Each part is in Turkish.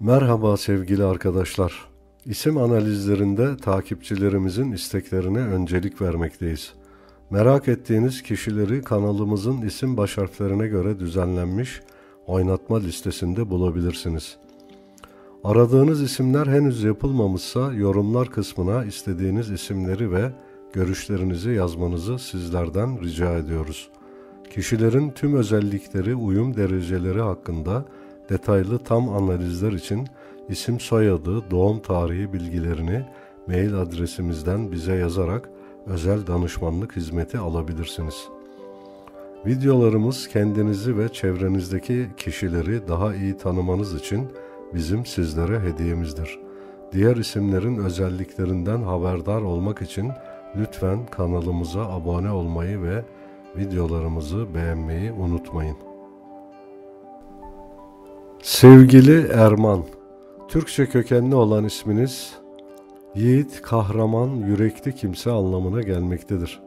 Merhaba sevgili arkadaşlar. İsim analizlerinde takipçilerimizin isteklerine öncelik vermekteyiz. Merak ettiğiniz kişileri kanalımızın isim baş harflerine göre düzenlenmiş oynatma listesinde bulabilirsiniz. Aradığınız isimler henüz yapılmamışsa yorumlar kısmına istediğiniz isimleri ve görüşlerinizi yazmanızı sizlerden rica ediyoruz. Kişilerin tüm özellikleri, uyum dereceleri hakkında detaylı tam analizler için isim soyadı, doğum tarihi bilgilerini mail adresimizden bize yazarak özel danışmanlık hizmeti alabilirsiniz. Videolarımız kendinizi ve çevrenizdeki kişileri daha iyi tanımanız için bizim sizlere hediyemizdir. Diğer isimlerin özelliklerinden haberdar olmak için lütfen kanalımıza abone olmayı ve videolarımızı beğenmeyi unutmayın. Sevgili Erman, Türkçe kökenli olan isminiz yiğit, kahraman, yürekli kimse anlamına gelmektedir.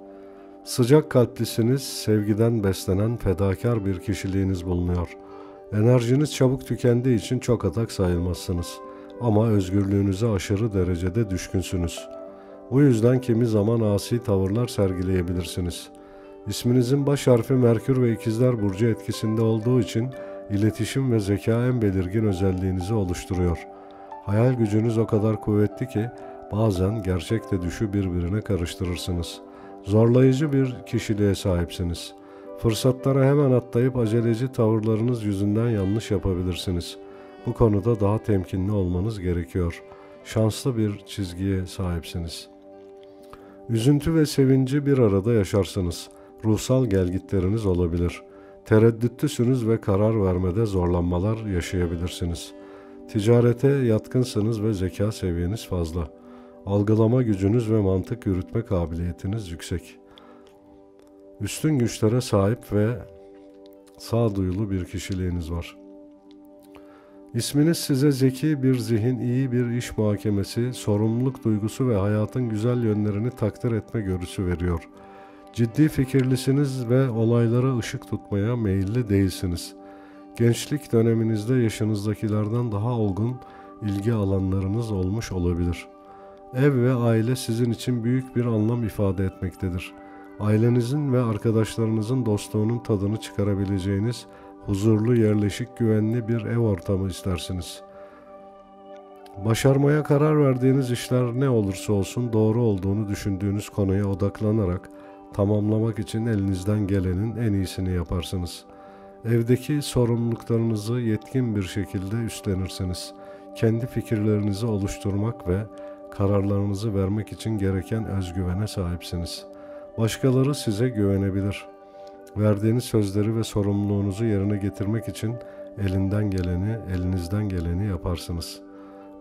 Sıcak kalplisiniz, sevgiden beslenen fedakar bir kişiliğiniz bulunuyor. Enerjiniz çabuk tükendiği için çok atak sayılmazsınız. Ama özgürlüğünüze aşırı derecede düşkünsünüz. Bu yüzden kimi zaman asi tavırlar sergileyebilirsiniz. İsminizin baş harfi Merkür ve İkizler Burcu etkisinde olduğu için iletişim ve zeka en belirgin özelliğinizi oluşturuyor. Hayal gücünüz o kadar kuvvetli ki bazen gerçekle düşü birbirine karıştırırsınız. Zorlayıcı bir kişiliğe sahipsiniz. Fırsatlara hemen atlayıp aceleci tavırlarınız yüzünden yanlış yapabilirsiniz. Bu konuda daha temkinli olmanız gerekiyor. Şanslı bir çizgiye sahipsiniz. Üzüntü ve sevinci bir arada yaşarsınız. Ruhsal gelgitleriniz olabilir.'' Tereddütlüsünüz ve karar vermede zorlanmalar yaşayabilirsiniz. Ticarete yatkınsınız ve zeka seviyeniz fazla. Algılama gücünüz ve mantık yürütme kabiliyetiniz yüksek. Üstün güçlere sahip ve sağduyulu bir kişiliğiniz var. İsminiz size zeki bir zihin, iyi bir iş muhakemesi, sorumluluk duygusu ve hayatın güzel yönlerini takdir etme görüsü veriyor.'' Ciddi fikirlisiniz ve olaylara ışık tutmaya meyilli değilsiniz. Gençlik döneminizde yaşınızdakilerden daha olgun ilgi alanlarınız olmuş olabilir. Ev ve aile sizin için büyük bir anlam ifade etmektedir. Ailenizin ve arkadaşlarınızın dostluğunun tadını çıkarabileceğiniz huzurlu, yerleşik, güvenli bir ev ortamı istersiniz. Başarmaya karar verdiğiniz işler ne olursa olsun doğru olduğunu düşündüğünüz konuya odaklanarak tamamlamak için elinizden gelenin en iyisini yaparsınız. Evdeki sorumluluklarınızı yetkin bir şekilde üstlenirsiniz. Kendi fikirlerinizi oluşturmak ve kararlarınızı vermek için gereken özgüvene sahipsiniz. Başkaları size güvenebilir. Verdiğiniz sözleri ve sorumluluğunuzu yerine getirmek için elinden geleni, elinizden geleni yaparsınız.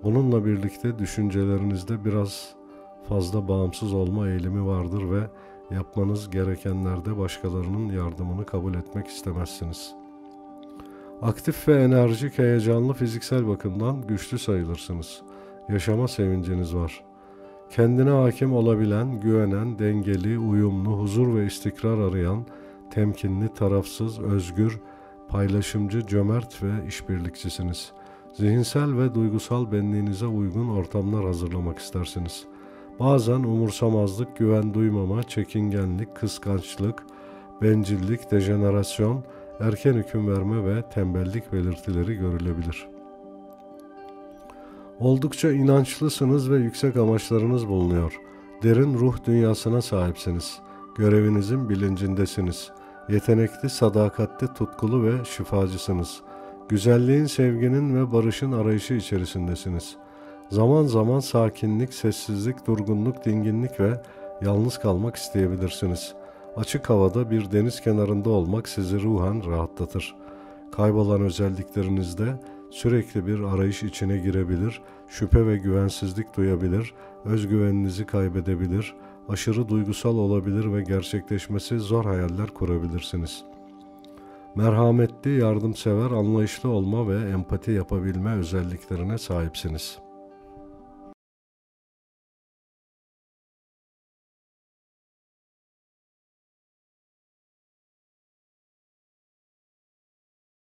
Bununla birlikte düşüncelerinizde biraz fazla bağımsız olma eğilimi vardır ve Yapmanız gerekenlerde başkalarının yardımını kabul etmek istemezsiniz. Aktif ve enerjik, heyecanlı fiziksel bakımdan güçlü sayılırsınız. Yaşama sevinciniz var. Kendine hakim olabilen, güvenen, dengeli, uyumlu, huzur ve istikrar arayan, temkinli, tarafsız, özgür, paylaşımcı, cömert ve işbirlikçisiniz. Zihinsel ve duygusal benliğinize uygun ortamlar hazırlamak istersiniz.'' Bazen umursamazlık, güven duymama, çekingenlik, kıskançlık, bencillik, dejenerasyon, erken hüküm verme ve tembellik belirtileri görülebilir. Oldukça inançlısınız ve yüksek amaçlarınız bulunuyor. Derin ruh dünyasına sahipsiniz. Görevinizin bilincindesiniz. Yetenekli, sadakatli, tutkulu ve şifacısınız. Güzelliğin, sevginin ve barışın arayışı içerisindesiniz.'' Zaman zaman sakinlik, sessizlik, durgunluk, dinginlik ve yalnız kalmak isteyebilirsiniz. Açık havada bir deniz kenarında olmak sizi ruhen rahatlatır. Kaybolan özelliklerinizde sürekli bir arayış içine girebilir, şüphe ve güvensizlik duyabilir, özgüveninizi kaybedebilir, aşırı duygusal olabilir ve gerçekleşmesi zor hayaller kurabilirsiniz. Merhametli, yardımsever, anlayışlı olma ve empati yapabilme özelliklerine sahipsiniz.''